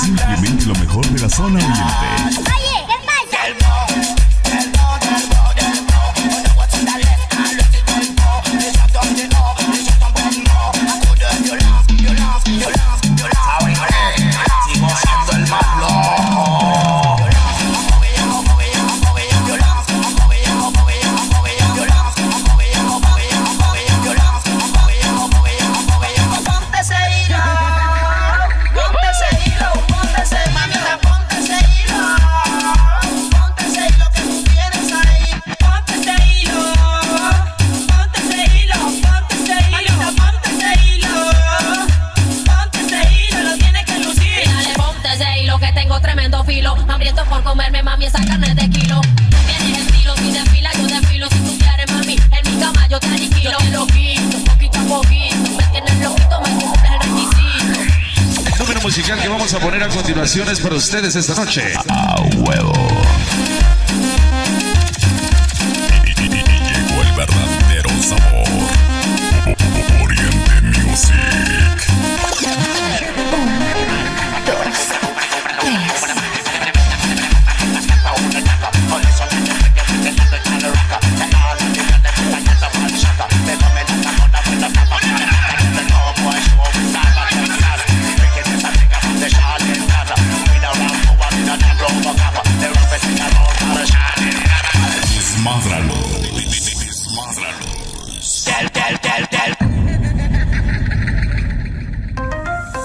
Simplemente lo mejor de la zona oriente. Mami, esa carne de kilo. Tienes estilo, si desfila, yo desfilo. Si tú quieres, mami, en mi cama yo te aniquilo. Yo te lo quito, poquito a poquito. Me tienes loquito, me cumples el requisito. El número musical que vamos a poner a continuación es para ustedes esta noche. A huevo.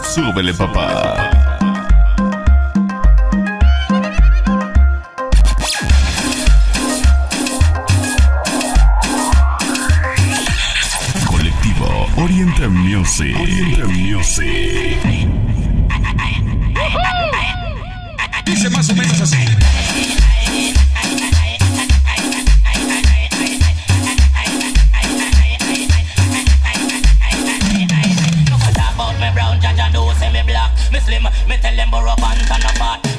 Súbele, papá. Colectivo Oriente Music. Oriente Music. Dice más o menos así. Muslim. Me tell them borrow pants and a fat.